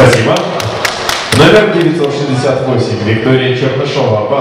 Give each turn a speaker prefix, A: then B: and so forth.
A: Спасибо. Номер 968. Виктория Чернышова. Баллы.